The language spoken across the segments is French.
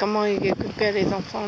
comment il récupère les enfants.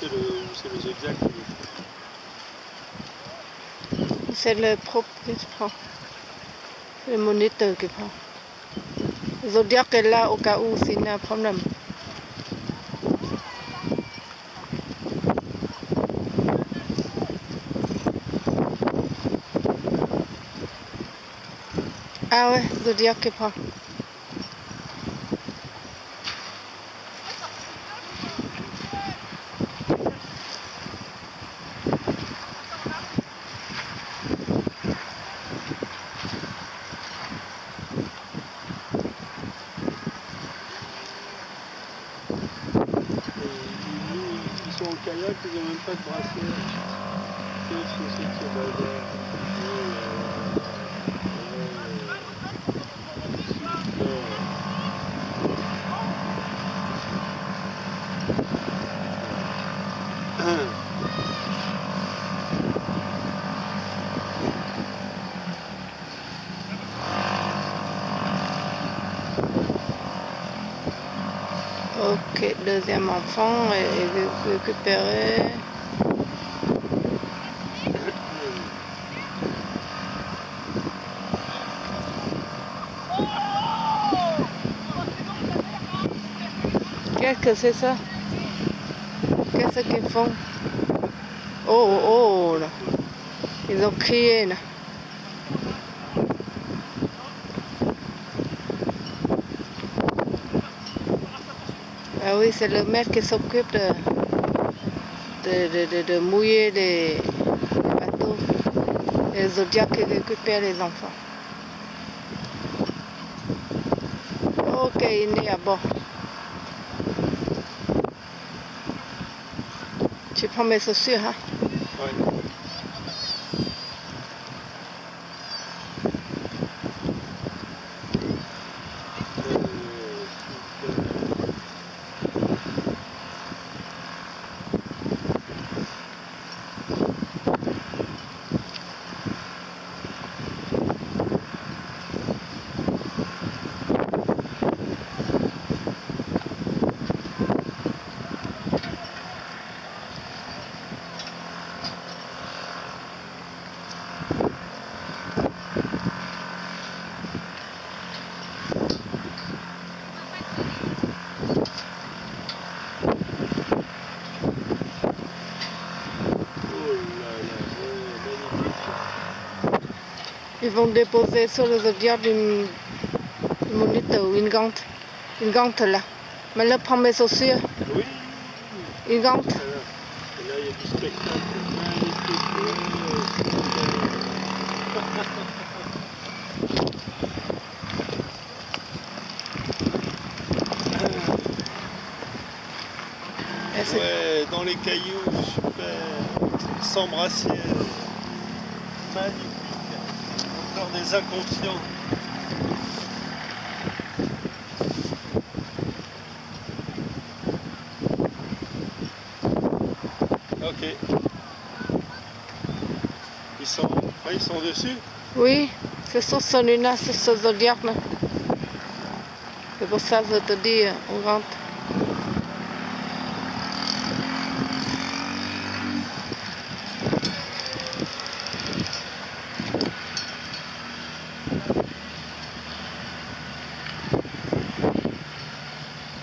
C'est le, c'est le zodiac. C'est le propre qui prend. Le moniteur qui prend. Zodiac est là au cas où c'est un problème. Ah ouais, Zodiac qui prend. Et nous, ils sont en kayak, ils n'ont même Ok, deuxième enfant est récupéré. Qu'est-ce c'est ça? Qu'est-ce qu'ils font? Oh, oh, là. Ils ont crié, là. Ah oui, c'est le maître qui s'occupe de, de, de, de- mouiller les bateaux. Et le zodiac qui récupère les enfants. Ok, il est à bord. Tu prends mes chaussures, hein? Ouais. Euh, super. Oh là là, ouais, magnifique. Ils vont déposer sur le zodiac une, une monite ou une gante. Une gante là. Mais là, prends mes chaussures. Oui, Une gante. là, il y a du spectacle c'est- Ouais, dans les cailloux, super. Sans brassière. Magnifique. Des inconscients. Ok. Ils sont, ouais, ils sont dessus? Oui, c'est sur celui-là, sur ce zodiac là. C'est pour ça que je te dis, on rentre.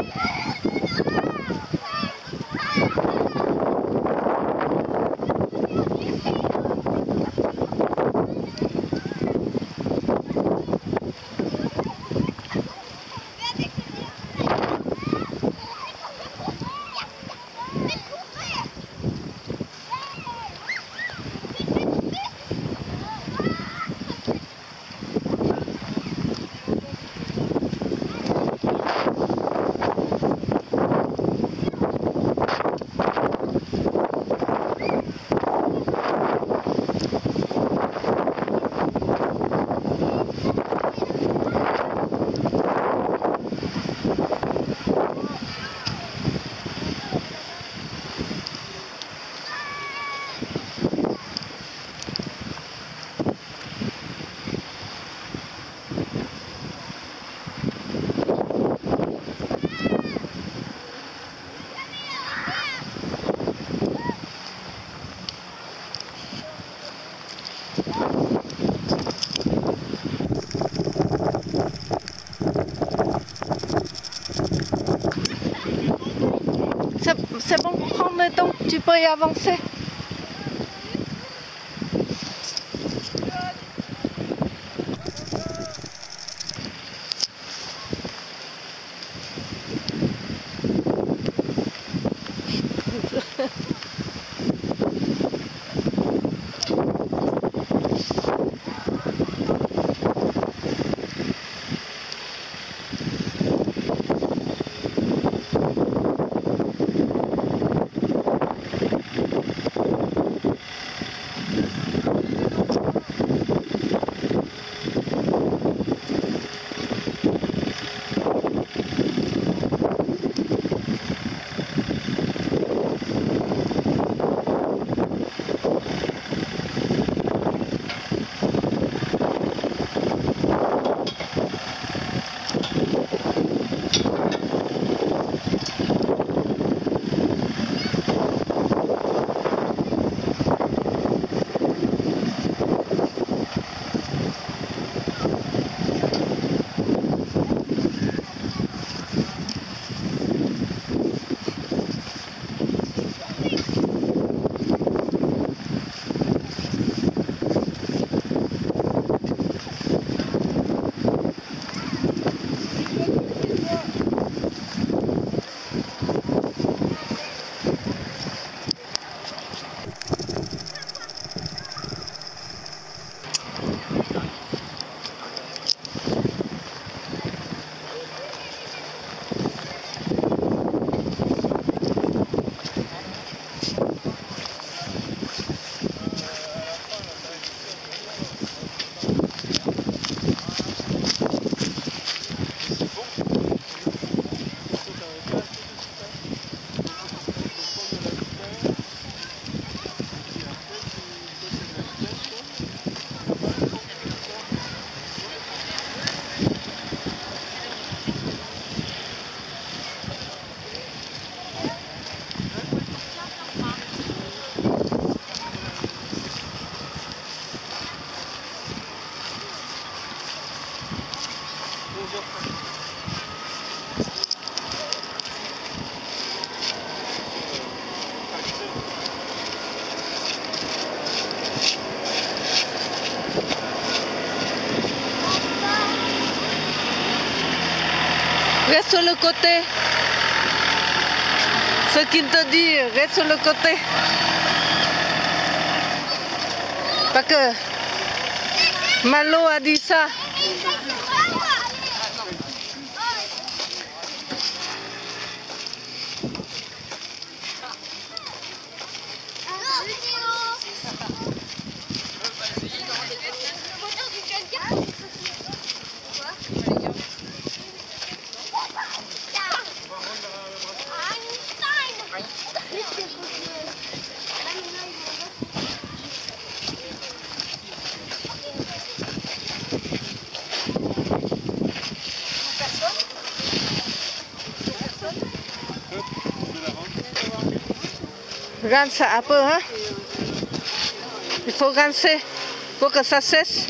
Yeah! Y avancer. Reste sur le côté. Ce qu'il te dit, reste sur le côté. Parce que Malo a dit ça. Rince un peu, hein Il faut rincer pour que ça cesse.